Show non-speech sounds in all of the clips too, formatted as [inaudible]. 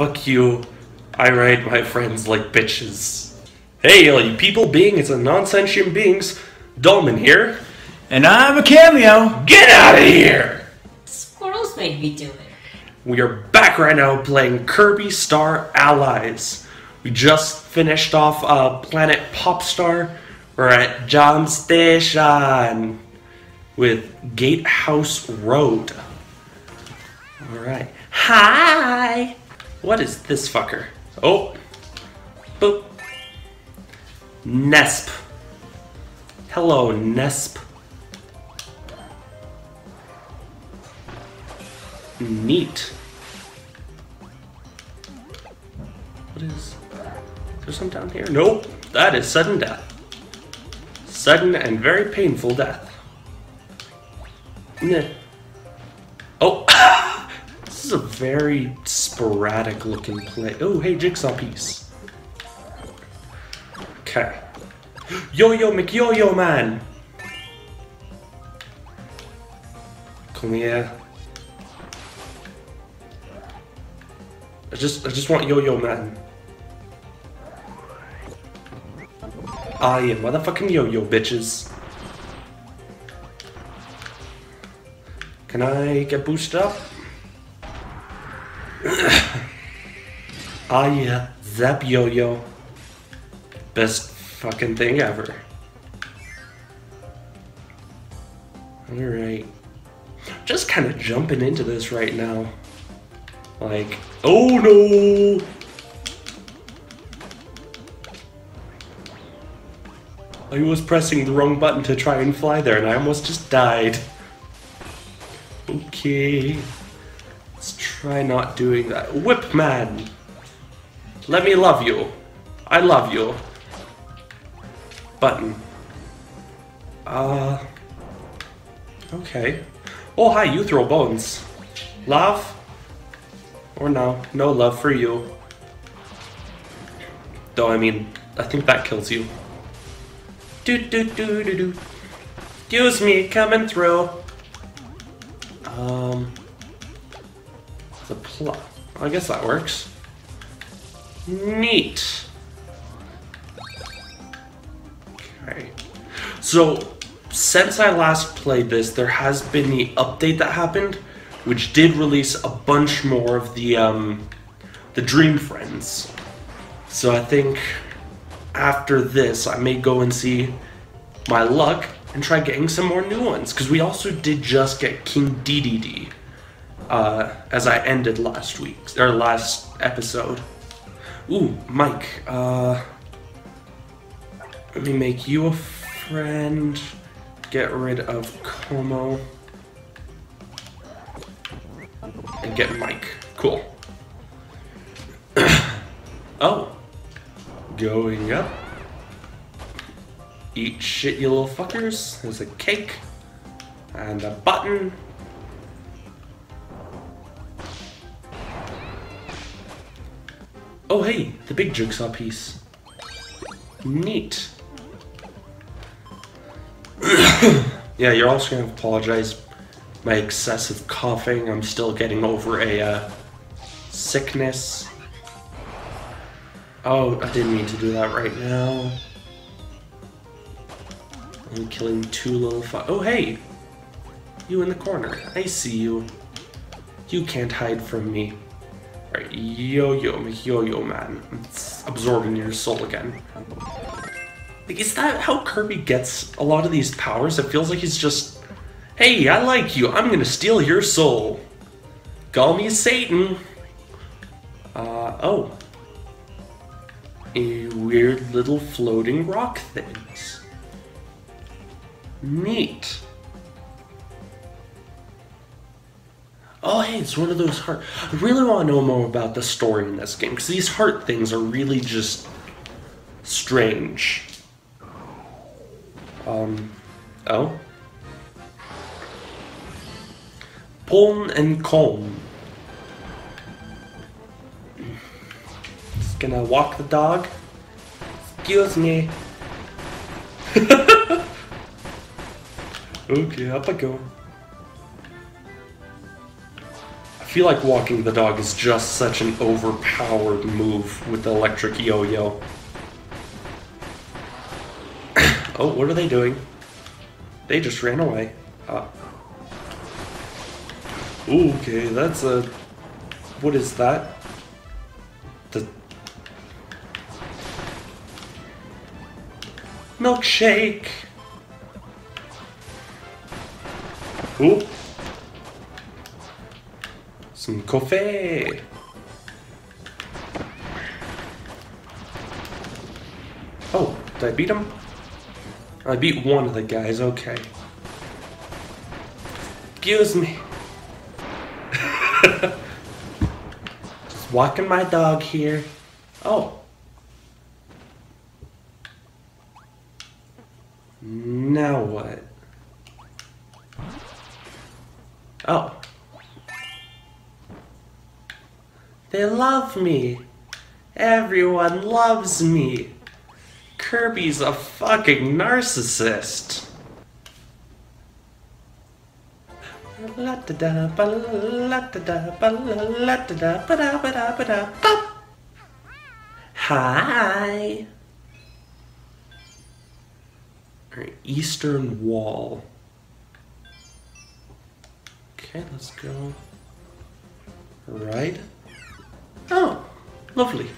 Fuck you. I ride my friends like bitches. Hey, all you people, beings, and non-sentient beings. Dahlmann here. And I'm a cameo. Get out of here! Squirrels made me do it. We are back right now playing Kirby Star Allies. We just finished off uh, Planet Popstar. We're at Jambastion with Gatehouse Road. Alright. Hi! What is this fucker? Oh! Boop. Nesp. Hello, Nesp. Neat. What is. Is there some down here? Nope. That is sudden death. Sudden and very painful death. Nah. Is a very sporadic looking play. Oh, hey, jigsaw piece. Okay. Yo Yo McYo-Yo Man! Come here. I just, I just want Yo-Yo Man. Ah, yeah, motherfucking Yo-Yo bitches. Can I get boosted up? [coughs] ah, yeah, Zap Yo-Yo. Best fucking thing ever. Alright. Just kind of jumping into this right now. Like, oh no! I was pressing the wrong button to try and fly there and I almost just died. Okay. Try not doing that. Whip man! Let me love you. I love you. Button. Uh. Okay. Oh, hi, you throw bones. Love? Or no, no love for you. Though, I mean, I think that kills you. Do do do do do. Excuse me, coming through. Um. The plot. I guess that works. Neat. Okay. So, since I last played this, there has been the update that happened which did release a bunch more of the um, the Dream Friends. So I think after this, I may go and see my luck and try getting some more new ones. Because we also did just get King Dedede uh, as I ended last week or last episode. Ooh, Mike. Uh, let me make you a friend. Get rid of Como and get Mike. Cool. [clears throat] oh. Going up. Eat shit, you little fuckers. There's a cake. And a button. Oh hey, the big jigsaw piece. Neat. [coughs] yeah, you're also gonna apologize my excessive coughing. I'm still getting over a uh, sickness. Oh, I didn't mean to do that right now. I'm killing two little fu- Oh, hey! You in the corner. I see you. You can't hide from me. Alright, yo-yo, yo-yo man. It's absorbing your soul again. Like, is that how Kirby gets a lot of these powers? It feels like he's just Hey, I like you. I'm gonna steal your soul. Call me Satan. Uh, oh. A weird little floating rock things. Neat. Oh, hey, it's one of those heart. I really want to know more about the story in this game because these heart things are really just strange. Um, oh. Pon and Con. Just gonna walk the dog. Excuse me. [laughs] okay, up I go. Feel like walking the dog is just such an overpowered move with the electric yo-yo. [coughs] oh, what are they doing? They just ran away. Uh, okay, that's a... What is that? The... Milkshake! Ooh. Some coffee. Oh, did I beat him? I beat one of the guys, okay. Excuse me. [laughs] Just walking my dog here. Oh. Now what? They love me. Everyone loves me. Kirby's a fucking narcissist. Hi. Eastern Wall. Okay, let's go. Right. Oh, lovely.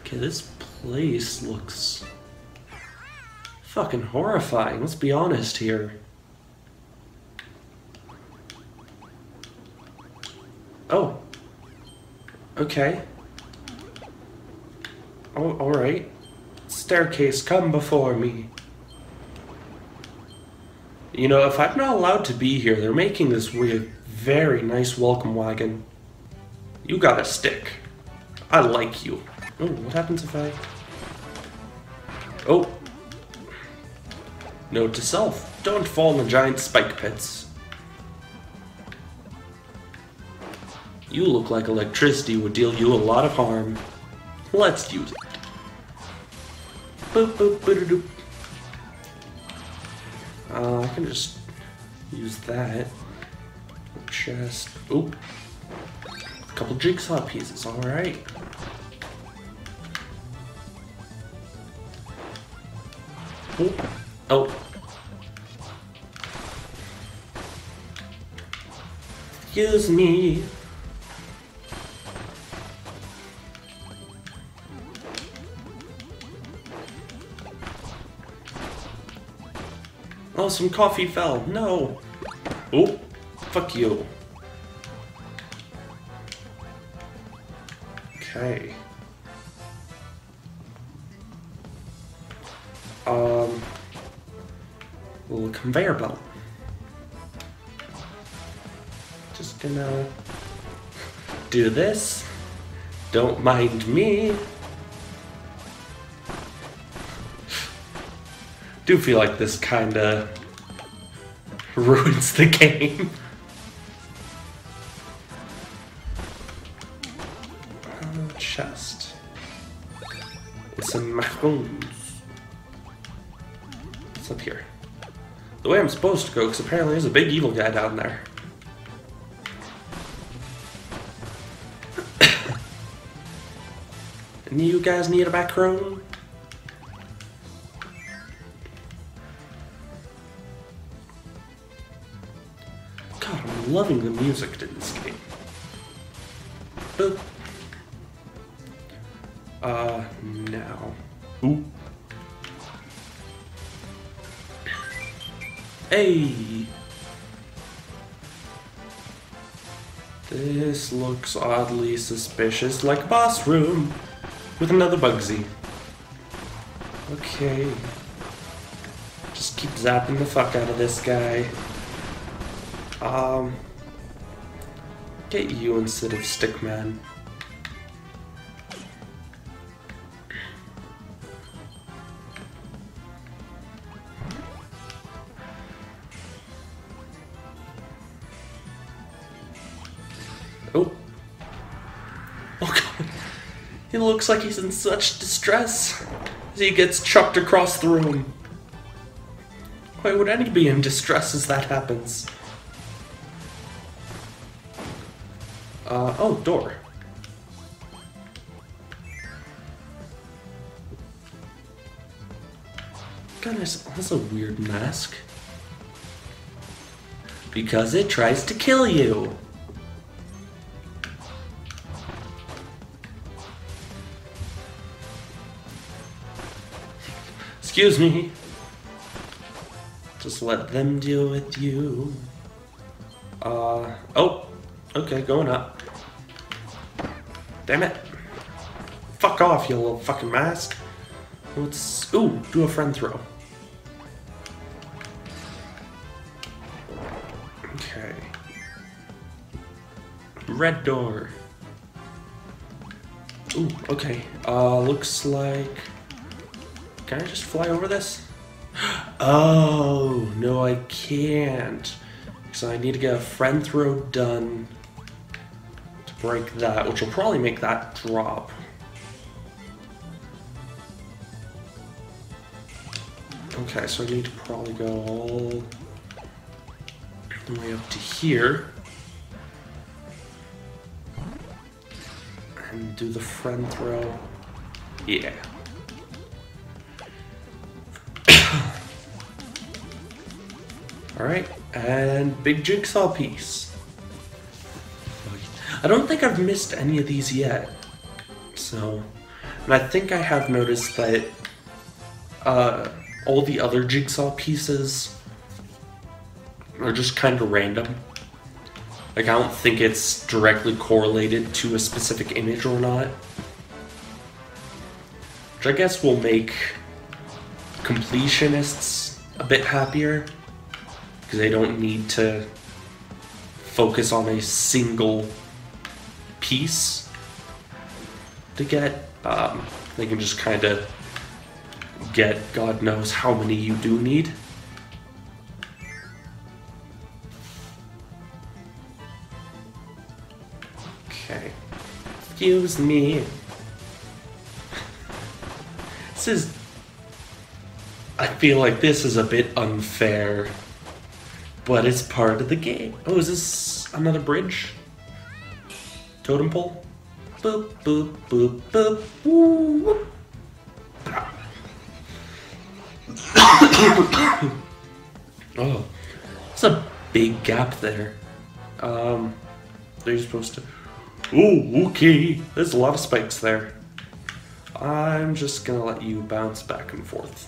Okay, this place looks fucking horrifying. Let's be honest here. Oh. Okay. Oh, alright. Staircase, come before me. You know, if I'm not allowed to be here, they're making this weird, very nice welcome wagon. You got a stick. I like you. Oh, what happens if I... Oh. Note to self, don't fall in the giant spike pits. You look like electricity would deal you a lot of harm. Let's use it. Boop, boop, boop, doop. Uh, I can just use that. Chest. Oop. Couple jigsaw pieces, alright. Oh. Excuse me. Oh, some coffee fell. No. Oh, fuck you. Okay. Um, little conveyor belt. Just gonna do this. Don't mind me. Do feel like this kinda [laughs] ruins the game. Supposed to go, because apparently there's a big evil guy down there. [coughs] You guys need a macaroon? God, I'm loving the music to this game. Boop. Uh, now. Ooh. Hey! This looks oddly suspicious, like a boss room with another Bugzzy. Okay. Just keep zapping the fuck out of this guy. Um. Get you instead of Stickman. Oh. Oh god. He looks like he's in such distress as he gets chucked across the room. Why would any be in distress as that happens? Uh, oh, door. Goodness, that's a weird mask. Because it tries to kill you. Excuse me. Just let them deal with you. Uh, oh, okay, going up. Damn it. Fuck off, you little fucking mask. Let's, ooh, do a friend throw. Okay. Red door. Ooh, okay. Uh, looks like... Can I just fly over this? Oh, no I can't. So I need to get a friend throw done to break that, which will probably make that drop. Okay, so I need to probably go all the way up to here. And do the friend throw. Yeah. Alright, and big jigsaw piece. I don't think I've missed any of these yet. So, and I think I have noticed that uh, all the other jigsaw pieces are just kind of random. Like, I don't think it's directly correlated to a specific image or not. Which I guess will make completionists a bit happier because they don't need to focus on a single piece to get. Um, they can just kind of get God knows how many you do need. Okay. Excuse me. [laughs] This is. I feel like this is a bit unfair, but it's part of the game. Oh, is this another bridge? Totem pole? Boop, boop, boop, boop, woo, [coughs] oh, it's a big gap there. Um, they're supposed to. Oh, okay. There's a lot of spikes there. I'm just gonna let you bounce back and forth.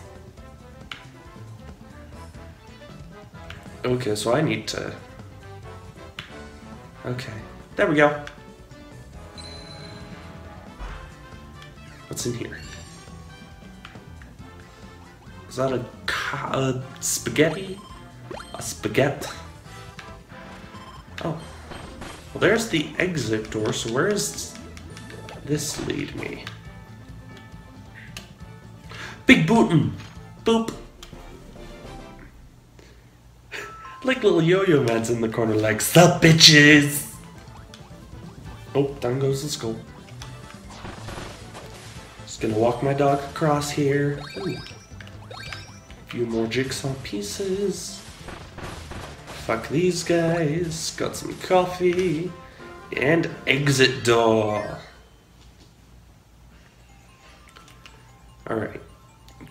Okay, so I need to. Okay, there we go. What's in here? Is that a, a spaghetti? A spaghetti? Oh. Well, there's the exit door, so where does this lead me? Big bootin'! Boop! Like little yo-yo man's in the corner like, Sup, bitches! Oh, down goes the skull. Just gonna walk my dog across here. Ooh. Few more jigsaw pieces. Fuck these guys. Got some coffee. And exit door. Alright.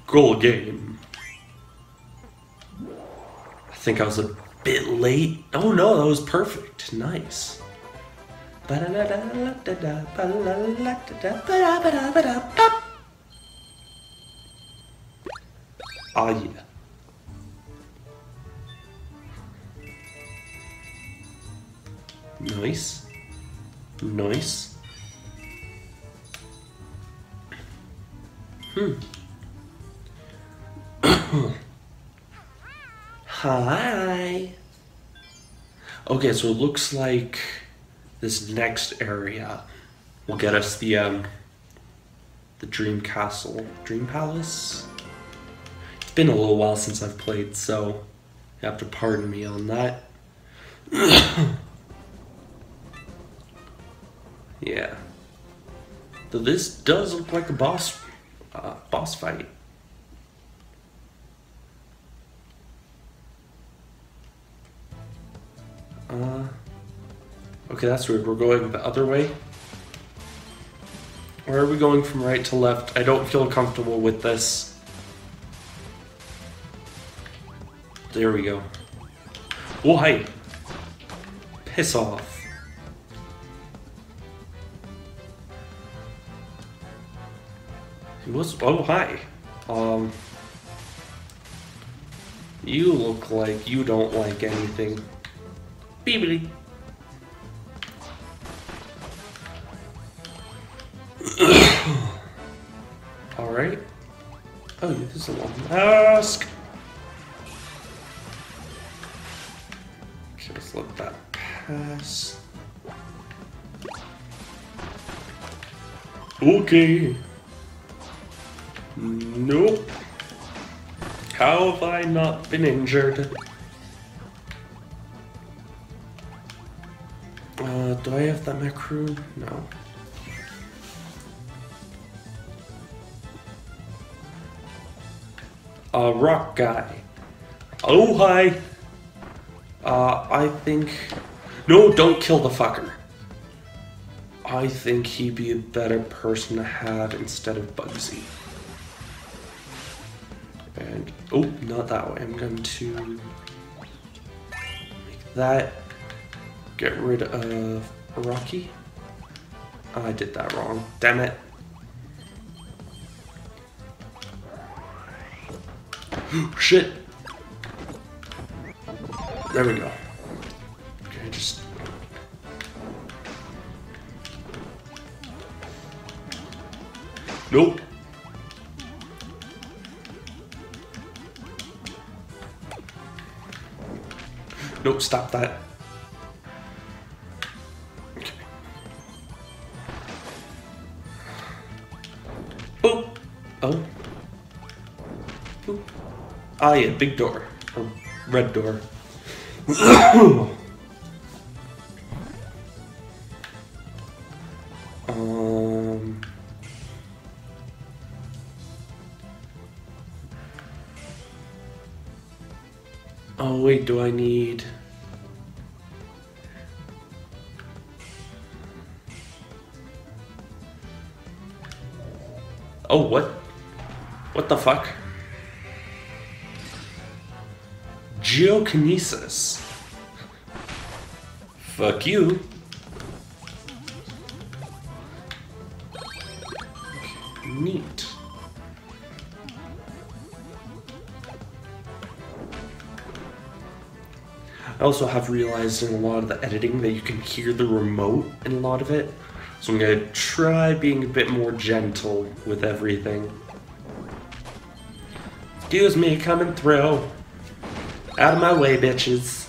Goal game. I think I was a bit late. Oh no, that was perfect. Nice. Ah, yeah. Nice. Nice. Hmm. Hi. Okay, so it looks like this next area will get us the um the Dream Castle, Dream Palace. It's been a little while since I've played, so you have to pardon me on that. [coughs] yeah. Though this does look like a boss uh, boss fight. Uh, Okay, that's weird. We're going the other way. Where are we going from right to left? I don't feel comfortable with this. There we go. Oh, hi. Piss off. He was. Oh, hi. Um. You look like you don't like anything. [coughs] Alright. Oh, this is a long mask. Okay, let's let that pass. Okay. Nope. How have I not been injured? Do I have that mech room? No. A rock guy. Oh, hi. Uh, I think. No, don't kill the fucker. I think he'd be a better person to have instead of Bugzzy. And. Oh, not that way. I'm going to. Make that. Get rid of Rocky. Oh, I did that wrong. Damn it. [gasps] Shit. There we go. Okay, just. Nope. Nope, stop that. Ah, yeah, big door. Or red door. [coughs] [coughs] [coughs] Geokinesis. Fuck you. Neat. I also have realized in a lot of the editing that you can hear the remote in a lot of it. So I'm gonna try being a bit more gentle with everything. Excuse me, coming through. Out of my way, bitches.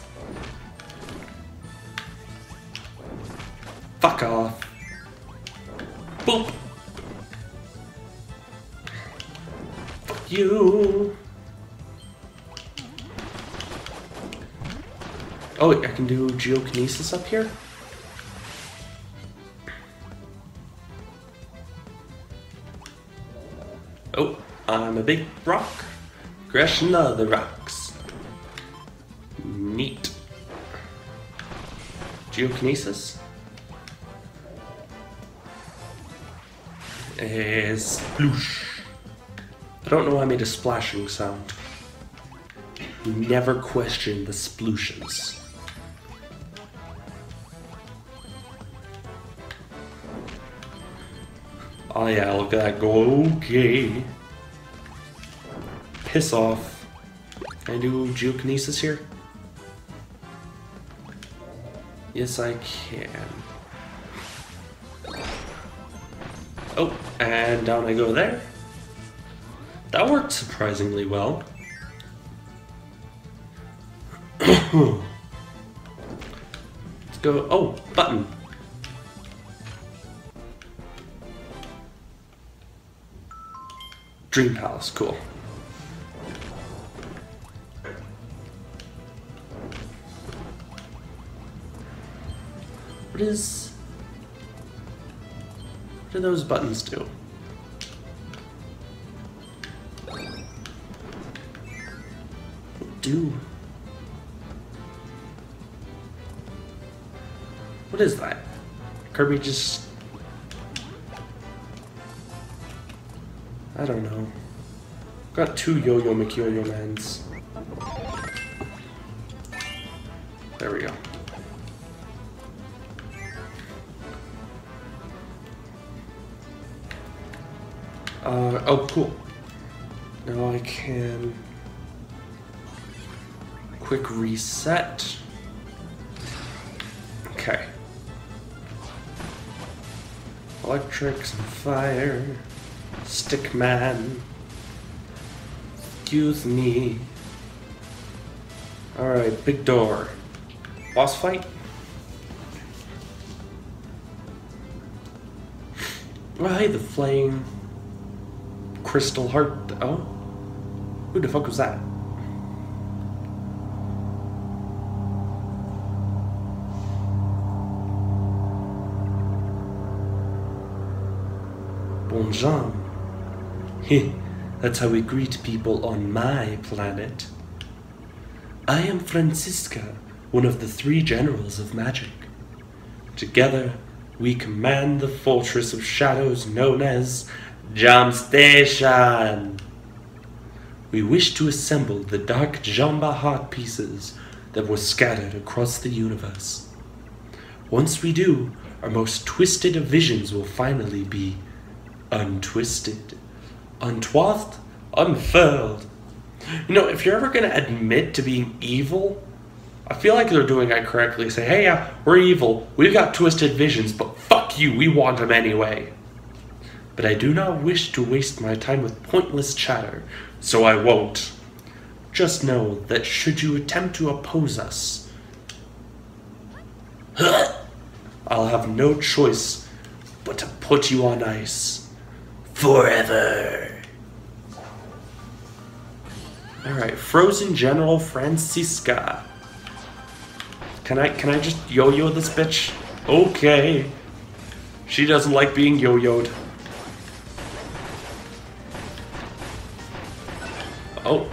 Fuck off. Boop. Fuck you. Oh, I can do geokinesis up here? Oh, I'm a big rock. Crashing other rocks. Geokinesis. A sploosh. I don't know why I made a splashing sound. Never question the splooshes. Oh yeah, look at that go. Okay. Piss off. Can I do geokinesis here? Yes, I can. Oh, and down I go there. That worked surprisingly well. Let's go. Oh, button. Dream Palace, cool. What is. What do those buttons do? Do. What What is that? Kirby just... I don't know. Got two Yo-Yo McYo-Yo Mans. There we go. Uh, oh, cool. Now I can quick reset. Okay. Electric, some fire. Stick man. Excuse me. Alright, big door. Boss fight? Oh, hey, the flame. Crystal heart. Oh? Who the fuck was that? Bonjour. Heh, That's how we greet people on my planet. I am Francisca, one of the three generals of magic. Together, we command the fortress of shadows known as Jambastion. We wish to assemble the dark Jamba heart pieces that were scattered across the universe. Once we do, our most twisted of visions will finally be untwisted, untwathed, unfurled. You know, if you're ever going to admit to being evil, I feel like they're doing it correctly. Say, hey, yeah, we're evil. We've got twisted visions, but fuck you, we want them anyway. But I do not wish to waste my time with pointless chatter, so I won't. Just know that should you attempt to oppose us, [laughs] I'll have no choice but to put you on ice forever. Alright, Frozen General Francisca. Can I can I just yo-yo this bitch? Okay. She doesn't like being yo-yoed. Oh.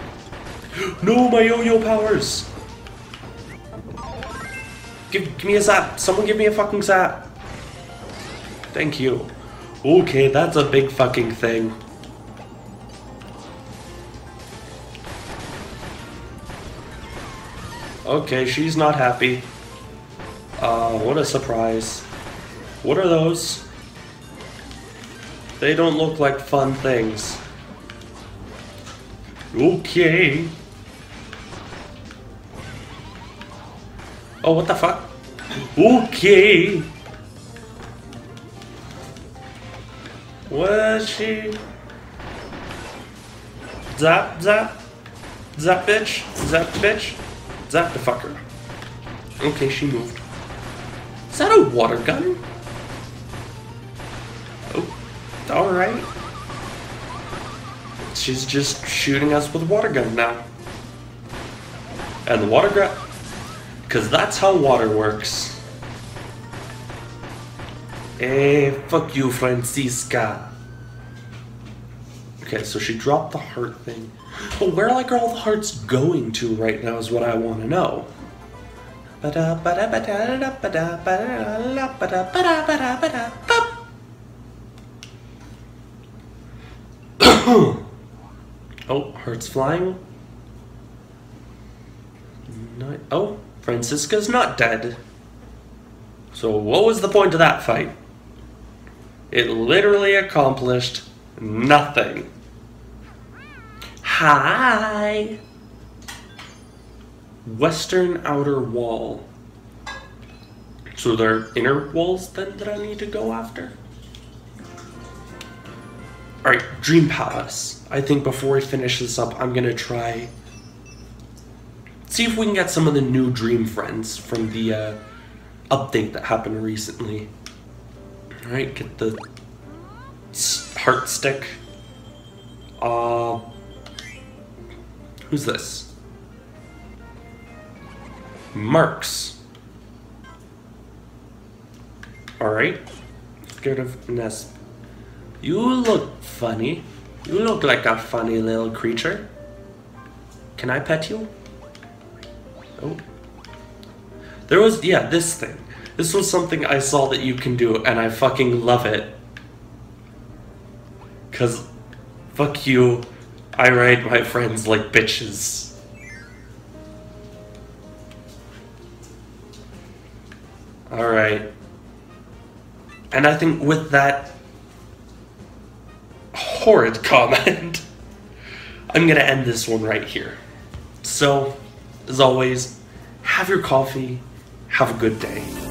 No, my yo-yo powers! Give, give me a zap. Someone give me a fucking zap. Thank you. Okay, that's a big fucking thing. Okay, she's not happy. Uh, what a surprise. What are those? They don't look like fun things. Okay. Oh, what the fuck? Okay. Was she? Zap, zap. Zap, bitch. Zap, bitch. Zap the fucker. Okay, she moved. Is that a water gun? Oh, alright. She's just shooting us with a water gun now. And the water gun... Because that's how water works. Hey, fuck you, Francisca. Okay, so she dropped the heart thing. But where like are all the hearts going to right now is what I want to know. Oh, hearts flying. No, oh, Francisca's not dead. So what was the point of that fight? It literally accomplished nothing. Hi! Western outer wall. So there are inner walls then that I need to go after? Alright, Dream Palace. I think before we finish this up, I'm gonna try... See if we can get some of the new Dream Friends from the uh, update that happened recently. Alright, get the heart stick. Uh, who's this? Marx. Alright. Scared of Nesp. You look funny. You look like a funny little creature. Can I pet you? Oh. There was, yeah, this thing. This was something I saw that you can do, and I fucking love it. Cause, fuck you, I ride my friends like bitches. Alright. And I think with that horrid comment, [laughs] I'm gonna end this one right here. So, as always, have your coffee, have a good day.